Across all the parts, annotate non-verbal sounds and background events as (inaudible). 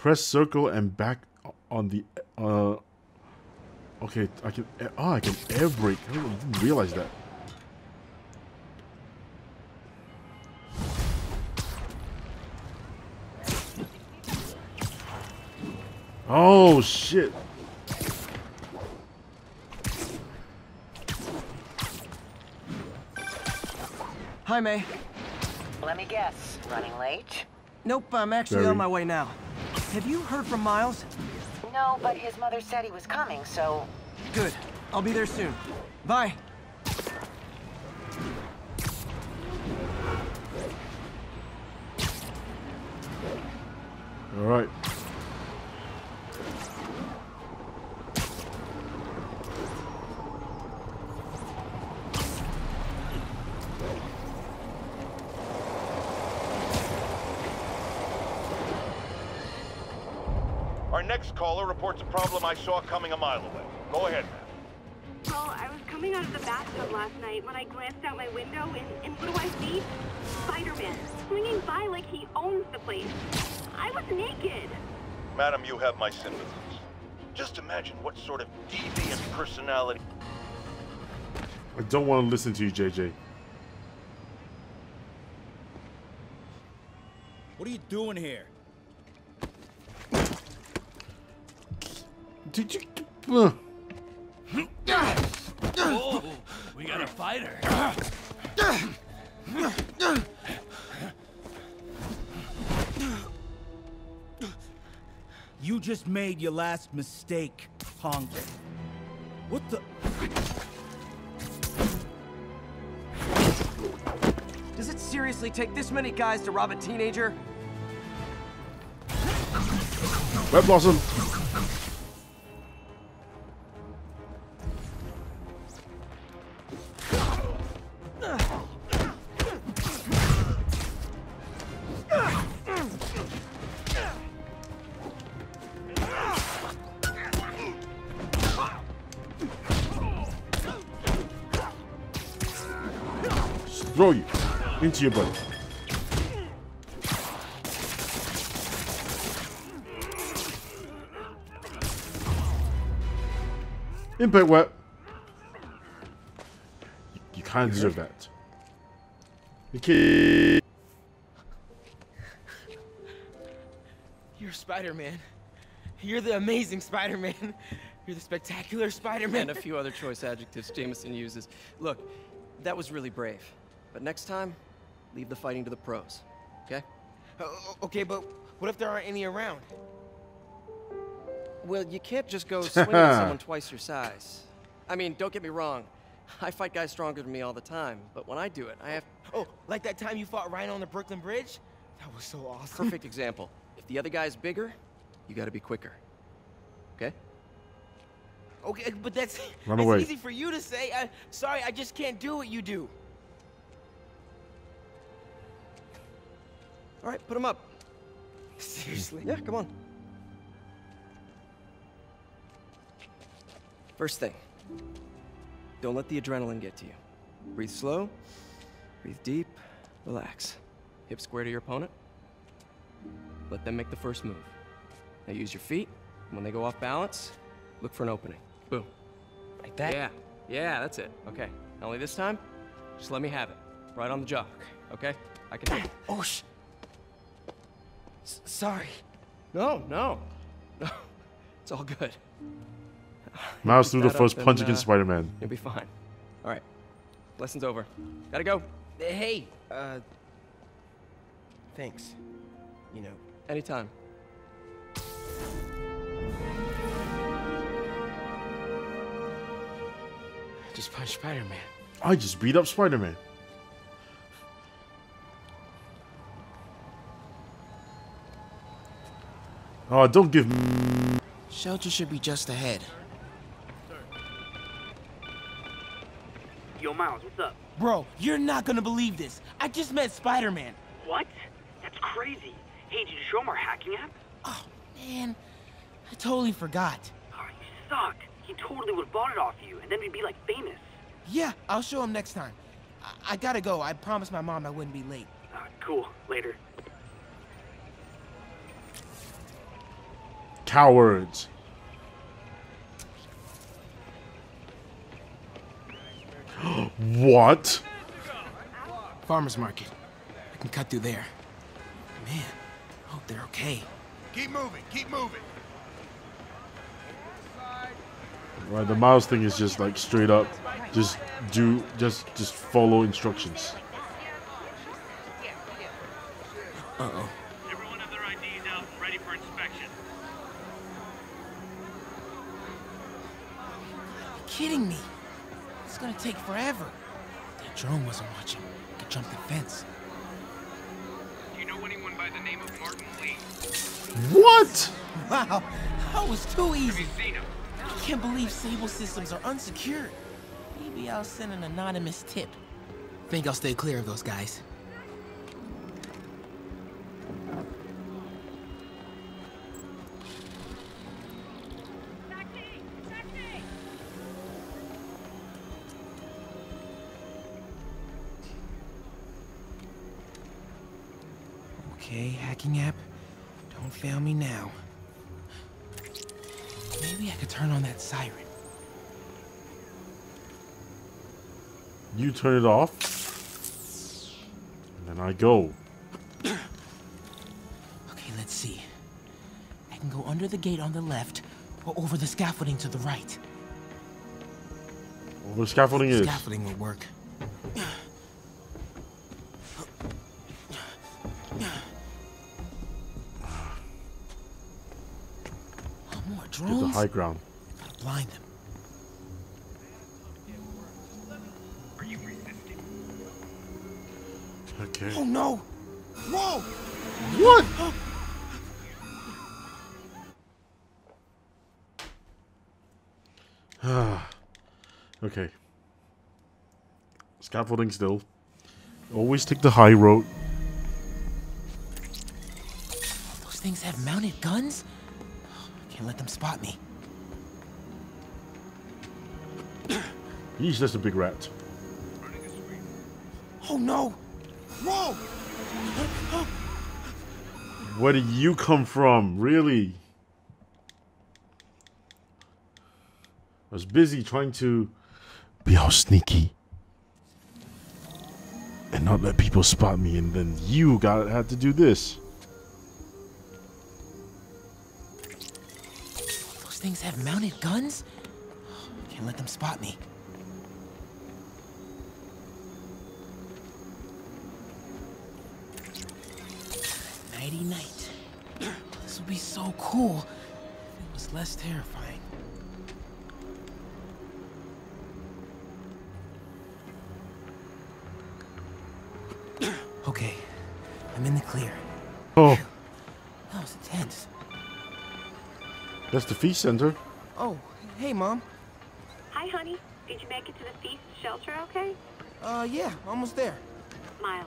Press circle and back on the uh. Okay, I can. Oh, I can air brake. I didn't realize that. Oh shit! Hi, May. Let me guess. Running late? Nope, I'm actually Very. on my way now. Have you heard from Miles? No, but his mother said he was coming, so... Good. I'll be there soon. Bye. All right. Our next caller reports a problem I saw coming a mile away. Go ahead, ma'am. Well, I was coming out of the bathtub last night when I glanced out my window, and, and what do I see? Spider-Man, swinging by like he owns the place. I was naked. Madam, you have my sympathies. Just imagine what sort of deviant personality... I don't want to listen to you, JJ. What are you doing here? Did you? Uh, Oh, we got a fighter. You just made your last mistake, punk. What the? Does it seriously take this many guys to rob a teenager? Web Blossom. Into. Impact web. You, you kind of deserve that. Okay. You're Spider-Man. You're the amazing Spider-Man. You're the spectacular Spider-Man. And a few other choice adjectives Jameson uses. Look, that was really brave. But next time, leave the fighting to the pros. Okay? Uh, o- okay, but what if there aren't any around? Well, you can't just go (laughs) swing at someone twice your size. I mean, don't get me wrong. I fight guys stronger than me all the time, but when I do it, I have Oh, like that time you fought Rhino on the Brooklyn Bridge? That was so awesome. perfect example. If the other guy's bigger, you gotta be quicker. Okay? Okay, but that's, Run that's away. easy for you to say. I, sorry, I just can't do what you do. All right, put him up. Seriously. Yeah, come on. First thing, don't let the adrenaline get to you. Breathe slow, breathe deep, relax. Hip square to your opponent. Let them make the first move. Now use your feet. and When they go off balance, look for an opening. Boom. Like that? Yeah, yeah, that's it. Okay. Not only this time, just let me have it. Right on the jaw. Okay? I can do it. Oh, sh... S- sorry. No, no. No. (laughs) It's all good. (laughs) Miles Keep threw the first punch and, against uh, Spider-Man. You'll be fine. All right. Lesson's over. Gotta go. Hey, uh... Thanks. You know, Anytime. I just punched Spider-Man. I just beat up Spider-Man. Oh, don't give me. Shelter should be just ahead. Yo, Miles, what's up? Bro, you're not gonna believe this. I just met Spider-Man. What? That's crazy. Hey, did you show him our hacking app? Oh, man. I totally forgot. Oh, you suck. He totally would have bought it off you, and then we'd be like famous. Yeah, I'll show him next time. I, I gotta go. I promised my mom I wouldn't be late. Uh, cool. Later. Cowards. (gasps) what? Farmer's market. I can cut through there. Man, I hope they're okay. Keep moving, keep moving. Right, the mouse thing is just like straight up. Just do, just, just follow instructions. Uh-oh. Everyone have their IDs out and ready for inspection. Kidding me. It's gonna take forever. That drone wasn't watching. Could jump the fence. Do you know anyone by the name of Martin Lee? What? Wow, that was too easy. Seen him? I can't believe Sable systems are unsecured. Maybe I'll send an anonymous tip. Think I'll stay clear of those guys. Fail me now. Maybe I could turn on that siren. You turn it off. And then I go. Okay, let's see. I can go under the gate on the left, or over the scaffolding to the right. Well, the scaffolding is. Scaffolding will work. High ground. Gotta blind them. Are you resisting? Okay. Oh no! Whoa! What? (sighs) okay. Scaffolding still. Always take the high road. Those things have mounted guns? Can't let them spot me. He's just a big rat. Oh no! Whoa! Where did you come from? Really? I was busy trying to be all sneaky and not let people spot me, and then you got had to do this. Those things have mounted guns? Can't let them spot me. Nighty night. (sighs) This would be so cool if it was less terrifying. (clears throat) Okay, I'm in the clear. Oh, That was intense. that's the feast center. Oh, hey, Mom. Hi, honey. Did you make it to the feast shelter okay? Uh, yeah, almost there. Miles,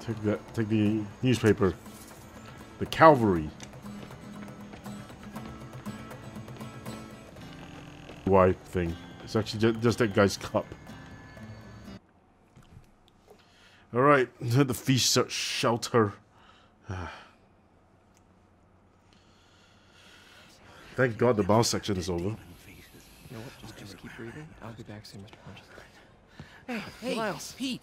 Take that. Take the newspaper. The cavalry. Wipe thing. It's actually just, just that guy's cup. All right, the feast sh- shelter. (sighs) Thank God the mouse section is over. You know what? Just, just keep breathing. I'll be back soon, Mr. Hodges. Hey, hey, Miles. Pete.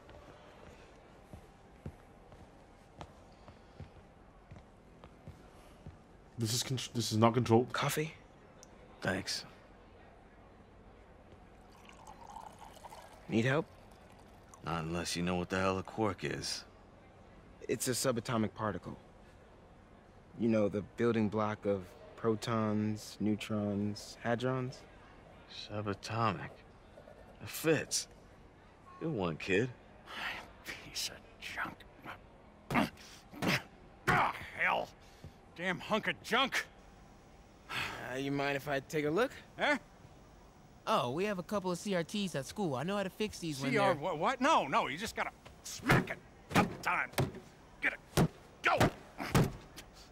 This is this is not controlled. Coffee? Thanks. Need help? Not unless you know what the hell a quark is. It's a subatomic particle. You know, the building block of protons, neutrons, hadrons. Subatomic. It fits. Good one, kid. (sighs) Piece of junk. Ah, hell. Damn hunk of junk. Uh, you mind if I take a look? Huh? Oh, we have a couple of CRTs at school. I know how to fix these when they're... what, what? No, no, you just gotta smack it. Uptime. Get it. Go!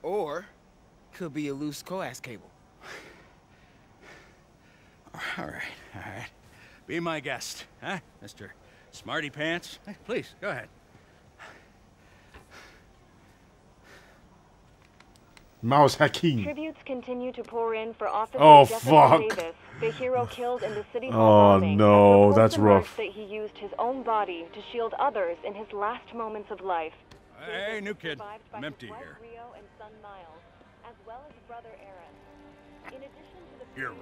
Or, could be a loose coax cable. All right, all right. Be my guest, huh, Mr. Smarty Pants? Hey, please, go ahead. Mouse hacking. Tributes continue to pour in for Officer Oh, Jefferson fuck. Davis, the hero killed in the city hall Oh, bombing. no, as reports that's rough. That he used his own body to shield others in his last moments of life. Hey, new kid. Survived by I'm empty here. Rio and son Miles, as well as brother Aaron. In addition to the Hero.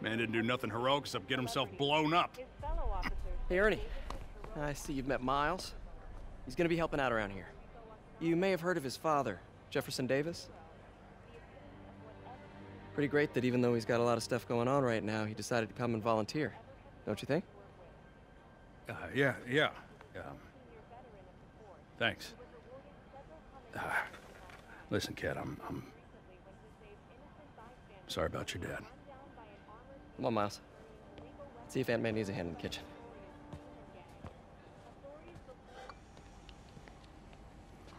Man didn't do nothing heroic except get himself blown up. his fellow officers. Hey, Ernie. I see you've met Miles. He's gonna be helping out around here. You may have heard of his father, Jefferson Davis. Pretty great that even though he's got a lot of stuff going on right now, he decided to come and volunteer. Don't you think? Uh, yeah, yeah. Um, thanks. Uh, listen, kid, I'm, I'm sorry about your dad. Come on, Miles. See if Aunt May needs a hand in the kitchen.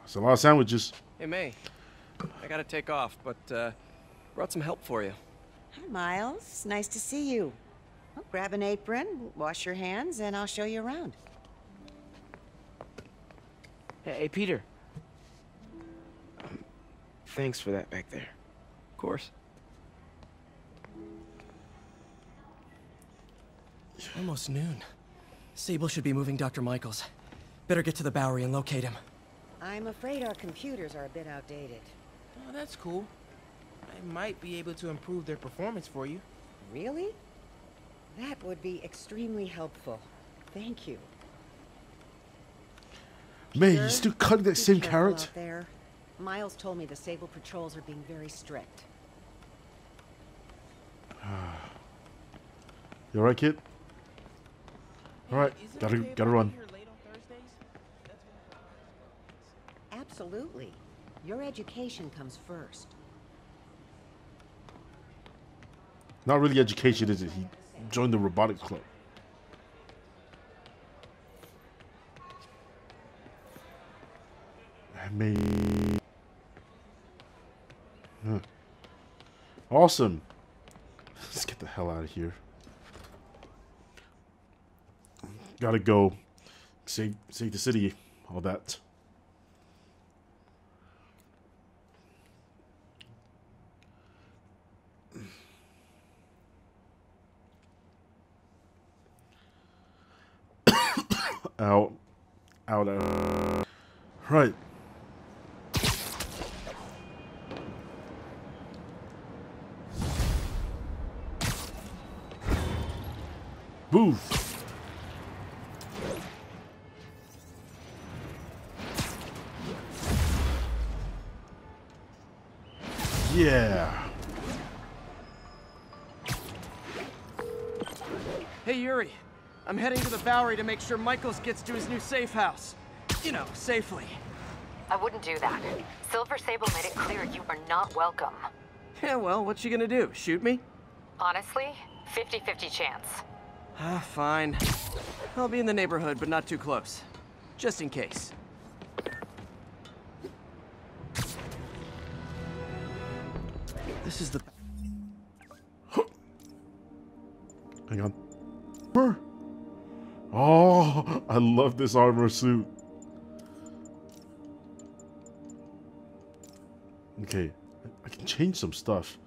It's a lot of sandwiches. Hey, May. I gotta take off, but uh, brought some help for you. Hi, Miles. Nice to see you. Well, grab an apron, wash your hands, and I'll show you around. Hey, hey, Peter. Um, thanks for that back there. Of course. Almost noon. Sable should be moving Dr. Michaels. Better get to the Bowery and locate him. I'm afraid our computers are a bit outdated. Oh, that's cool. I might be able to improve their performance for you. Really? That would be extremely helpful. Thank you. Man, Sure. you still cutting that Be same carrot? there. Miles told me the Sable patrols are being very strict. (sighs) You alright, kid? Alright, Is it gotta okay gotta run. here late on Thursdays? That's when- Absolutely. Your education comes first. Not really education, is it? He joined the robotics club. I mean, Huh. Awesome. (laughs) Let's get the hell out of here. Gotta go. Save, save the city. All that. out, out, out. Right. Boof. I'm to Bowery to make sure Michaels gets to his new safe house. You know, safely. I wouldn't do that. Silver Sable made it clear you are not welcome. Yeah, well, what's she gonna do? Shoot me? Honestly, 50-50 chance. Ah, fine. I'll be in the neighborhood, but not too close. Just in case. This is the... (gasps) Hang on. Oh, I love this armor suit. Okay, I- I can change some stuff.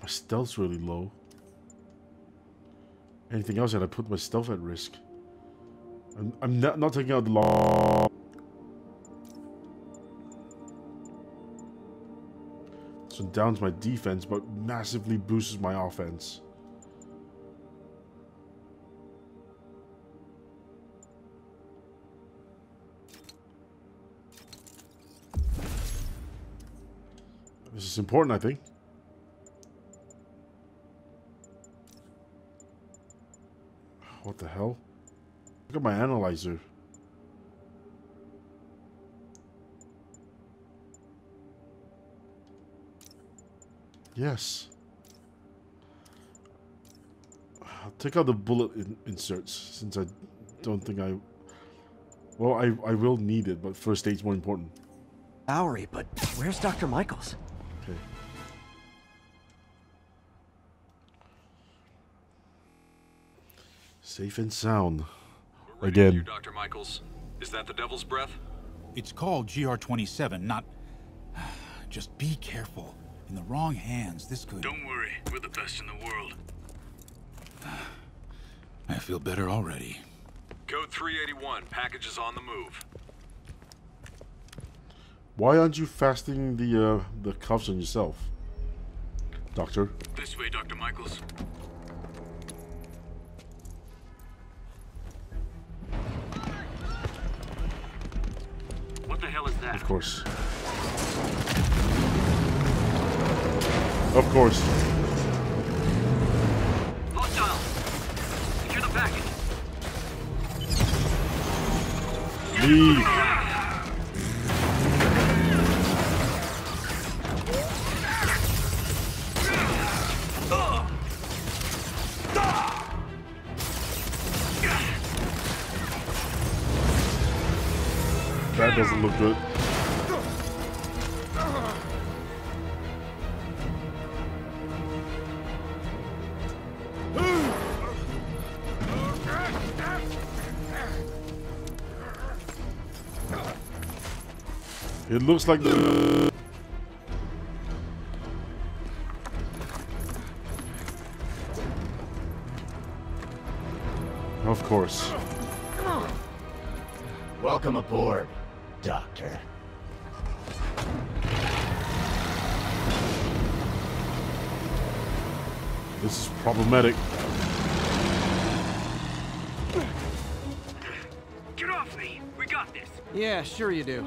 My stealth's really low. anything else, and I put my stealth at risk. I'm, I'm not, not taking out the long. So downs my defense, but massively boosts my offense. This is important, I think. What the hell? Look at my analyzer. Yes. I'll take out the bullet in inserts since I don't think I... Well, I, I will need it, but first aid's more important. Bowery, but where's Dr. Michaels? Okay. Safe and sound. Again. Dr. Michaels. Is that the Devil's Breath? It's called GR27, not... (sighs) Just be careful. In the wrong hands, this could... Don't worry, we're the best in the world. (sighs) I feel better already. Code 381, package is on the move. Why aren't you fastening the uh, the cuffs on yourself, Doctor? This way, Dr. Michaels. What the hell is that? Of course. Of course. Hostile! Secure the package. Leave. That doesn't look good. Looks like the Of course. Welcome aboard, Doctor. This is problematic. Get off me! We got this! Yeah, sure you do.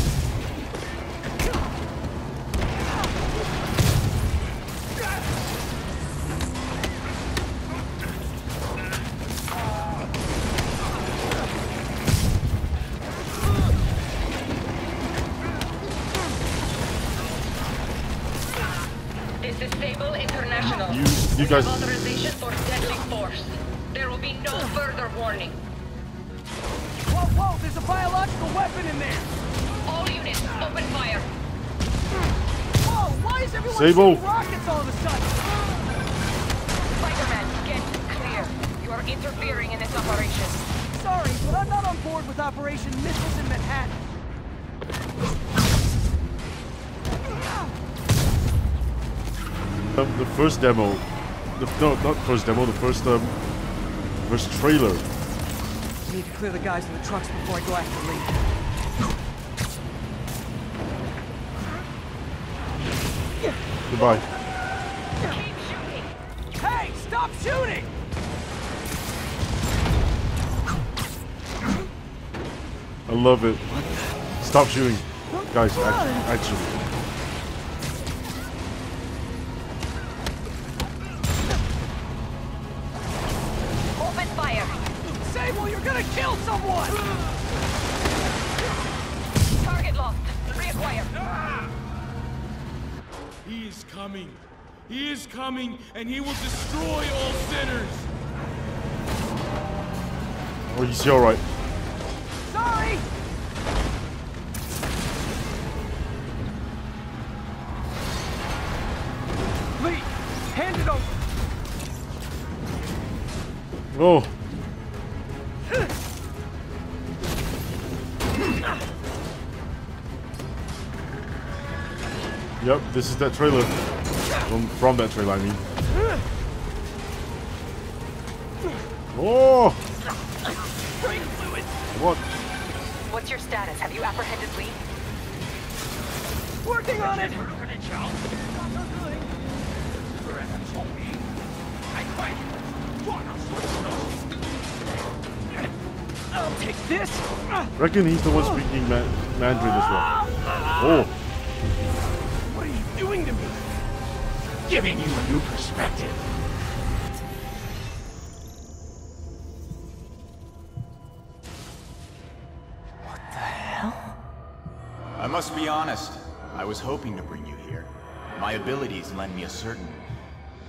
You- you guys- authorization for deadly force. There will be no further warning. Whoa, whoa, there's a biological weapon in there! All units, open fire. Whoa, why is everyone Sable. shooting rockets all of a sudden? Spider-Man, get clear. You are interfering in this operation. Sorry, but I'm not on board with Operation Missiles in Manhattan. Um, the first demo, the, no, not first demo, the first um, first trailer. I need to clear the guys in the trucks before I go after Lee. Goodbye. Hey, stop shooting! I love it. Stop shooting, guys. Act, actually, coming, and he will destroy all sinners. Oh, you see all right. Sorry! Lee, hand it over. Oh. Yep, this is that trailer. From, from that trailer, I mean. Oh! What? What's your status? Have you apprehended Lee? Working on it! I'll take this. Reckon he's the one speaking man Mandarin as well. Oh. Giving you a new perspective. What the hell? I must be honest. I was hoping to bring you here. My abilities lend me a certain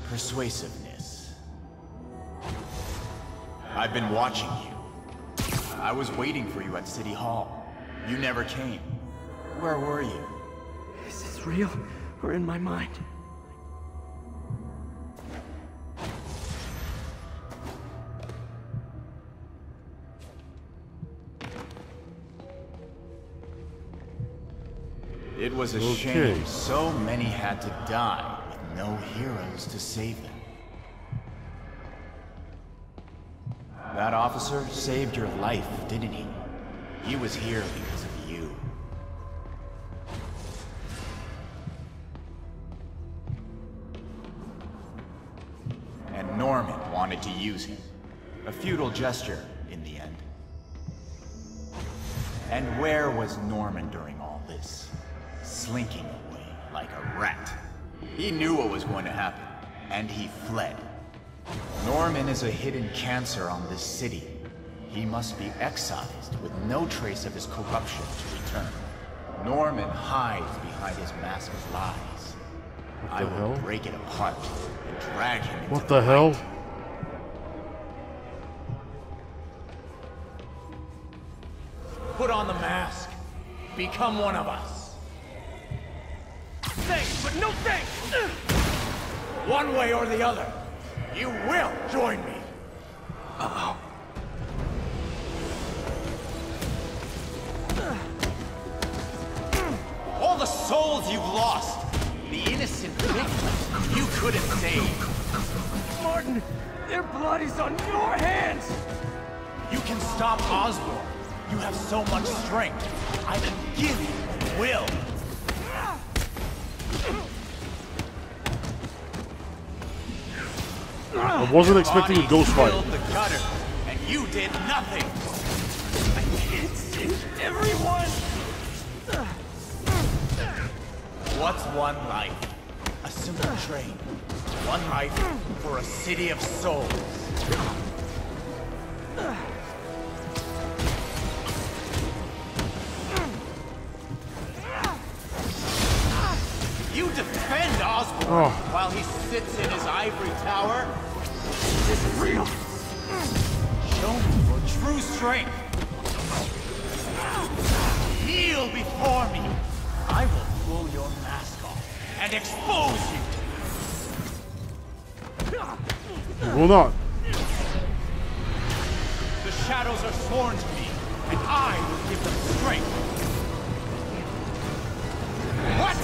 persuasiveness. I've been watching you. I was waiting for you at City Hall. You never came. Where were you? Is this real or in my mind? Was a Okay. shame so many had to die with no heroes to save them. That officer saved your life, didn't he? He was here because of you. And Norman wanted to use him. A futile gesture, in the end. And where was Norman during all this? Slinking away like a rat. He knew what was going to happen, and he fled. Norman is a hidden cancer on this city. He must be excised with no trace of his corruption to return. Norman hides behind his mask of lies. I the will hell? break it apart and drag him into What the hell? Put on the mask. Become one of us. No thanks! One way or the other. You will join me. Uh-oh. All the souls you've lost. The innocent victims you couldn't save. Martin, their blood is on your hands! You can stop Osborn. You have so much strength. I can give you will. I wasn't expecting a ghost fight. the gutter, and you did nothing. It's everyone! What's one life? A simple train. One life for a city of souls. You defend Osborn Oh. While he sits in his ivory tower? Is this real? Show me your true strength. Kneel before me. I will pull your mask off and expose you. You will not. The shadows are sworn to me, and I will give them strength. What?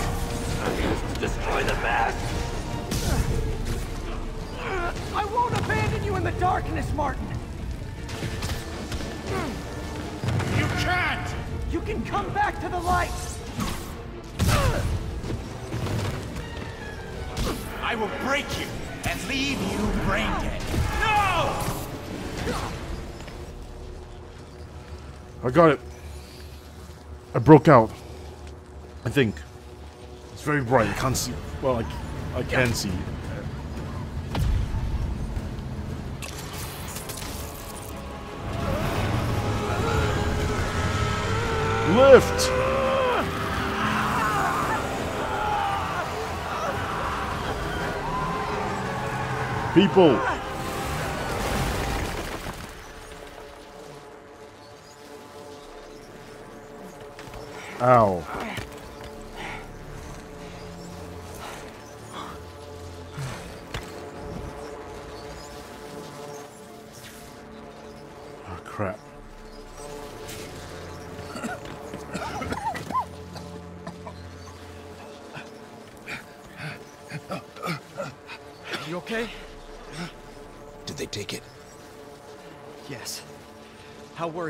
Destroy the mask! I won't abandon you in the darkness, Martin! You can't! You can come back to the light! I will break you and leave you brain dead. No! I got it. I broke out. I think. It's very bright. I can't see. Well, I, I can see. Lift! People! Ow.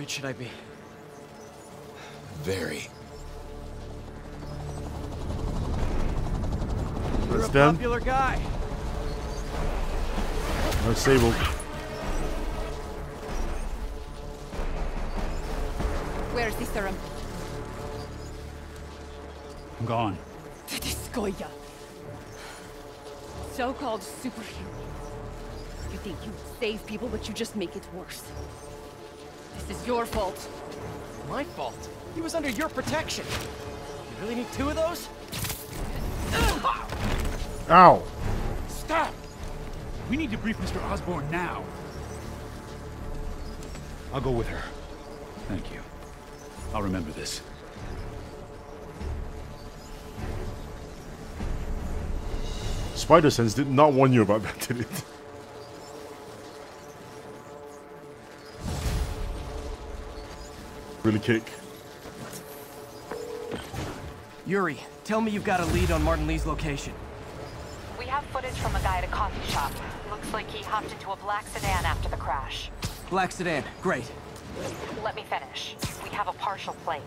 Worried should I be? Very. You're That's a them. popular guy. No Sable. Where's the serum? I'm gone. Tedescoya. So-called superhero. You think you save people, but you just make it worse. This is your fault. My fault. He was under your protection. You really need two of those? Ow! Stop! We need to brief Mr. Osborn now. I'll go with her. Thank you. I'll remember this. Spider Sense did not warn you about that, did it? Really kick. Yuri, tell me you've got a lead on Martin Lee's location. We have footage from a guy at a coffee shop. Looks like he hopped into a black sedan after the crash. Black sedan, great. Let me finish. We have a partial plate.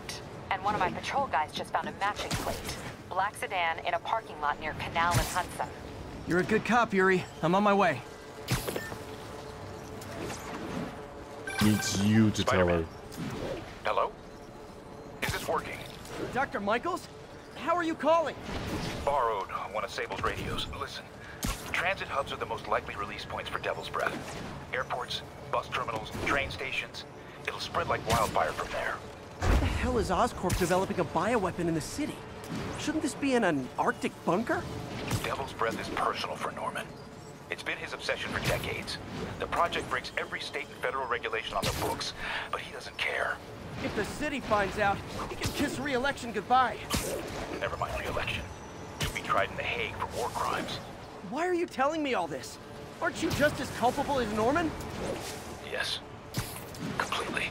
And one of my patrol guys just found a matching plate. Black sedan in a parking lot near Canal and Hudson. You're a good cop, Yuri. I'm on my way. Needs you to tell her. Dr. Michaels? How are you calling? Borrowed one of Sable's radios. Listen, transit hubs are the most likely release points for Devil's Breath. Airports, bus terminals, train stations. It'll spread like wildfire from there. What the hell is Oscorp developing a bioweapon in the city? Shouldn't this be in an Arctic bunker? Devil's Breath is personal for Norman. It's been his obsession for decades. The project breaks every state and federal regulation on the books, but he doesn't care. If the city finds out, he can kiss re-election goodbye. Never mind re-election. He'll be tried in The Hague for war crimes. Why are you telling me all this? Aren't you just as culpable as Norman? Yes. Completely.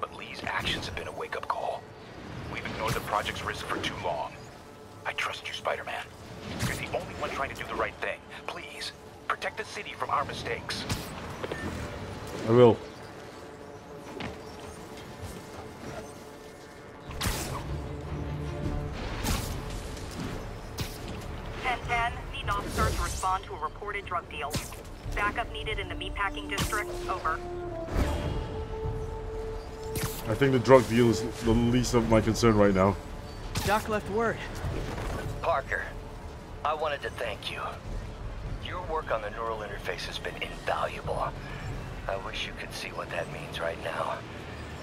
But Lee's actions have been a wake-up call. We've ignored the project's risk for too long. I trust you, Spider-Man. You're the only one trying to do the right thing. Please, protect the city from our mistakes. I will. Reported drug deal. Backup needed in the meatpacking district. Over. I think the drug deal is the least of my concern right now. Doc left word. Parker, I wanted to thank you. Your work on the neural interface has been invaluable. I wish you could see what that means right now.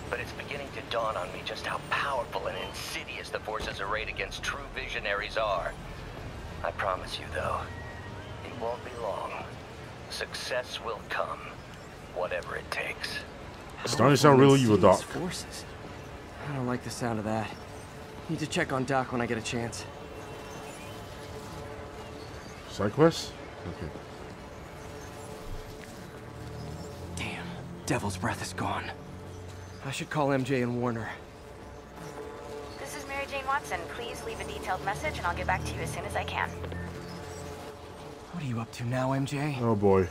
But it's beginning to dawn on me just how powerful and insidious the forces arrayed against true visionaries are. I promise you, though, it won't be long. Success will come, whatever it takes. It's Starting to sound real evil, Doc. Forces. I don't like the sound of that. Need to check on Doc when I get a chance. Side quest? Okay. Damn, Devil's Breath is gone. I should call MJ and Warner. This is Mary Jane Watson. Please leave a detailed message and I'll get back to you as soon as I can. What are you up to now, MJ? Oh boy.